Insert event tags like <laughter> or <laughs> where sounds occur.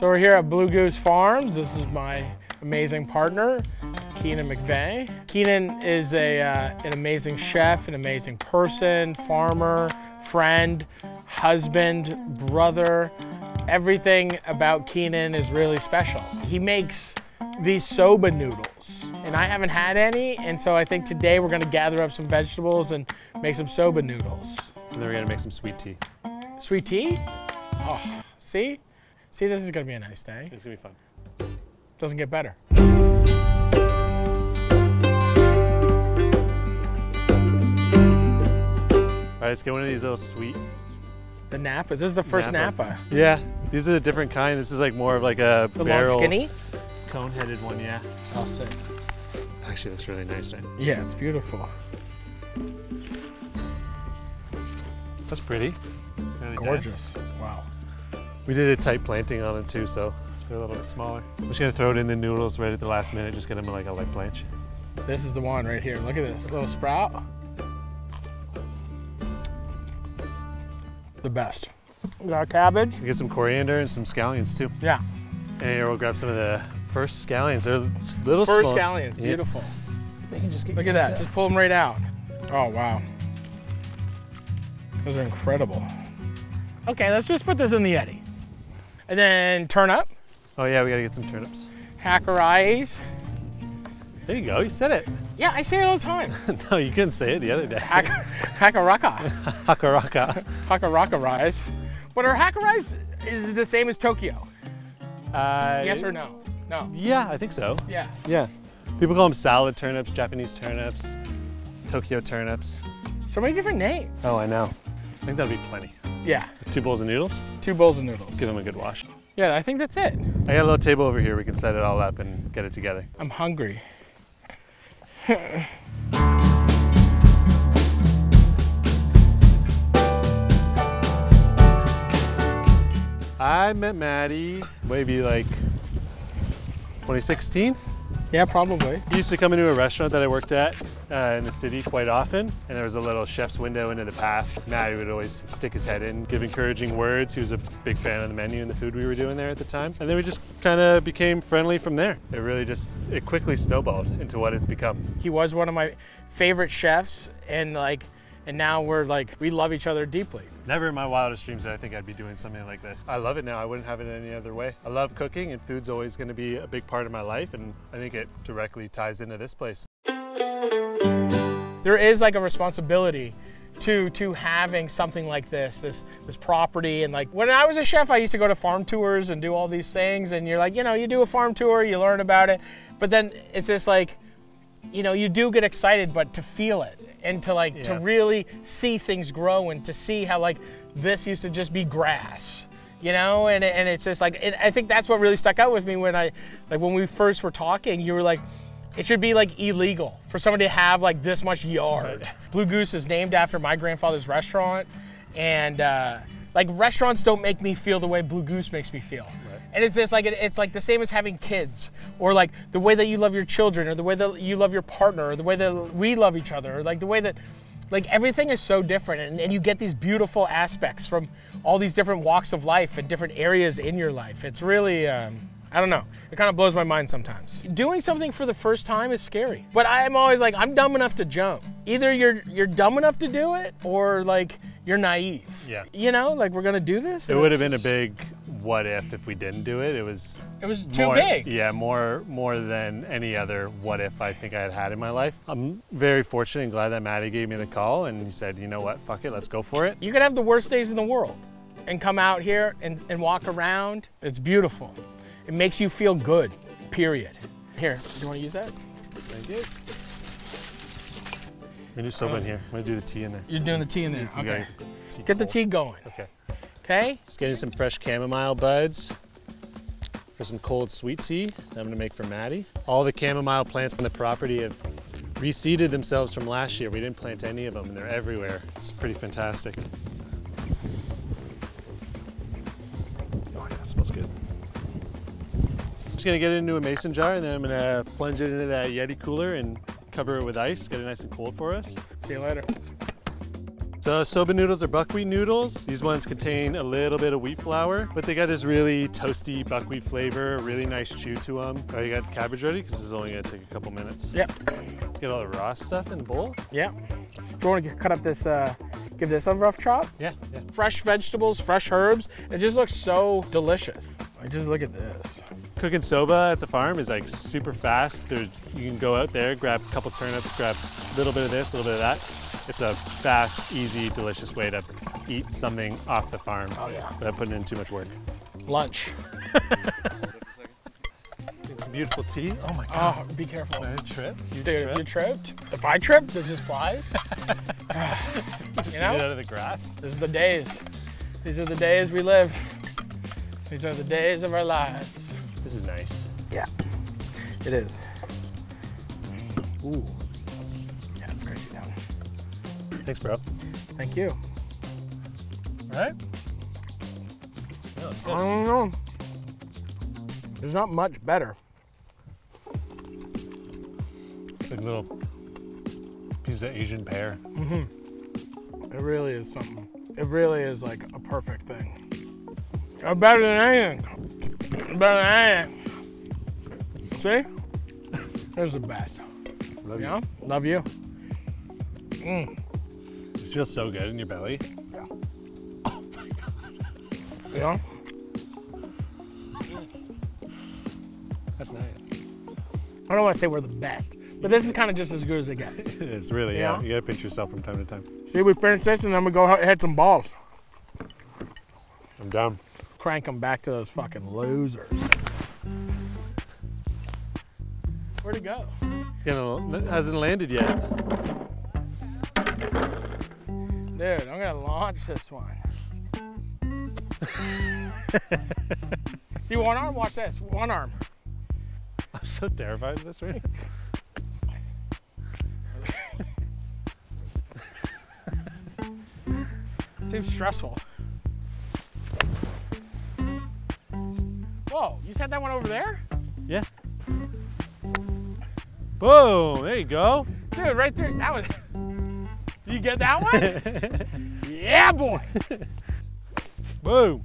So we're here at Blue Goose Farms. This is my amazing partner, Keenan McVeigh. Keenan is a, uh, an amazing chef, an amazing person, farmer, friend, husband, brother. Everything about Keenan is really special. He makes these soba noodles, and I haven't had any, and so I think today we're gonna gather up some vegetables and make some soba noodles. And then we're gonna make some sweet tea. Sweet tea? Oh, see? See, this is gonna be a nice day. It's gonna be fun. Doesn't get better. All right, let's get one of these little sweet. The Napa. This is the first Napa. Napa. Yeah, these are a different kind. This is like more of like a The long barrel, skinny. cone-headed one. Yeah, Oh, sick. actually looks really nice. Right? Yeah, it's beautiful. That's pretty. Really nice. Gorgeous. Wow. We did a tight planting on it too, so they're a little bit smaller. I'm just gonna throw it in the noodles right at the last minute. Just get them like a light blanch. This is the one right here. Look at this little sprout. The best. We got our cabbage. We get some coriander and some scallions too. Yeah. And here we'll grab some of the first scallions. They're s- little First small. scallions. Yeah. Beautiful. They can just get Look at that. Just pull them right out. Oh, wow. Those are incredible. Okay, let's just put this in the Yeti. And then turnip, Oh yeah, we gotta get some turnips. Hakureis. There you go. You said it. Yeah, I say it all the time. <laughs> no, you couldn't say it the other day. Hack, hackaraka. <laughs> Hakaraka. Hakaraka rise. But are Hakureis is the same as Tokyo? Uh, Yes or no? No. Yeah, I think so. Yeah. Yeah. People call them salad turnips, Japanese turnips, Tokyo turnips. So many different names. Oh, I know. I think that'll be plenty. Yeah. Two bowls of noodles. Two bowls of noodles. Give them a good wash. Yeah, I think that's it. I got a little table over here. We can set it all up and get it together. I'm hungry. I met Matty maybe like 2016. Yeah, probably. He used to come into a restaurant that I worked at uh, in the city quite often, and there was a little chef's window into the past. Matty would always stick his head in, give encouraging words. He was a big fan of the menu and the food we were doing there at the time. And then we just kind of became friendly from there. It really just, it quickly snowballed into what it's become. He was one of my favorite chefs and like and now we're like we love each other deeply. Never in my wildest dreams did I think I'd be doing something like this. I love it now. I wouldn't have it any other way. I love cooking, and food's always going to be a big part of my life, and I think it directly ties into this place. There is like a responsibility to to having something like this, this this property and like when I was a chef I used to go to farm tours and do all these things and you're like, you know, you do a farm tour, you learn about it, but then it's just like you know, you do get excited, but to feel it and to like to really see things grow and to see how like this used to just be grass, you know, and and it's just like and I think that's what really stuck out with me when I like when we first were talking. You were like, it should be like illegal for somebody to have like this much yard. Blue Goose is named after my grandfather's restaurant, and uh, like restaurants don't make me feel the way Blue Goose makes me feel. And it's just like it's like the same as having kids, or like the way that you love your children, or the way that you love your partner, or the way that we love each other, or like the way that like everything is so different, and, and you get these beautiful aspects from all these different walks of life and different areas in your life. It's really um, I don't know. It kind of blows my mind sometimes. Doing something for the first time is scary, but I'm always like I'm dumb enough to jump. Either you're you're dumb enough to do it, or like you're naive. Yeah. You know, like we're gonna do this. It would have been a big what if if we didn't do it. It was It was too more, big. Yeah, more more than any other what if I think I had had in my life. I'm very fortunate and glad that Matty gave me the call and he said, you know what, fuck it, let's go for it. You could have the worst days in the world and come out here and, and walk around. It's beautiful. It makes you feel good, period. Here, do you want to use that? Thank you. We're gonna do soba oh. in here. I'm gonna do the tea in there. You're doing the tea in there. Okay. Get the tea going. Okay. Okay? Just getting some fresh chamomile buds for some cold sweet tea that I'm gonna make for Matty. All the chamomile plants on the property have reseeded themselves from last year. We didn't plant any of them and they're everywhere. It's pretty fantastic. Oh yeah, it smells good. Just gonna get it into a mason jar and then I'm gonna plunge it into that Yeti cooler and cover it with ice, get it nice and cold for us. See you later. So soba noodles are buckwheat noodles. These ones contain a little bit of wheat flour, but they got this really toasty buckwheat flavor, really nice chew to them. Are you got cabbage ready? Because this is only gonna take a couple minutes. Yep. Let's get all the raw stuff in the bowl. Yep. Do you want to cut up this, uh, give this a rough chop? Yeah, yeah. Fresh vegetables, fresh herbs. It just looks so delicious. Like, just look at this. Cooking soba at the farm is like super fast. There's, you can go out there, grab a couple turnips, grab a little bit of this, a little bit of that. It's a fast, easy, delicious way to eat something off the farm Oh, yeah. without putting in too much work. Lunch. <laughs> Some beautiful tea. Oh my oh, god. Oh, be careful. What a trip. Huge Dude, if trip. you tripped, if I tripped, there's just flies. <laughs> Just you know? get out of the grass. This is the days. These are the days we live. These are the days of our lives. This is nice. Yeah, it is. Ooh. Yeah, it's crazy down. Thanks, bro. Thank you. All right. No, I don't know. There's not much better. It's like a little piece of Asian pear. It really is something. It really is like a perfect thing. Uh, better than anything. Better than anything. See? There's the best. Love You know? Love you. This feels so good in your belly. Yeah. You know? That's nice. I don't want to say we're the best, but this is kind of just as good as it gets. <laughs> It is really, yeah. Yeah. You gotta pinch yourself from time to time. See, we finish this and then we go h- hit some balls. I'm down. Crank them back to those fucking losers. Where'd it go? It's gonna, hasn't landed yet. Dude, I'm gonna launch this one. <laughs> See, one arm, watch this. One arm. I'm so terrified of this right. <laughs> Seems stressful. Whoa, you set that one over there? Yeah. Boom! There you go. Dude, right there. That was. <laughs> You get that one? <laughs> yeah, boy. Boom!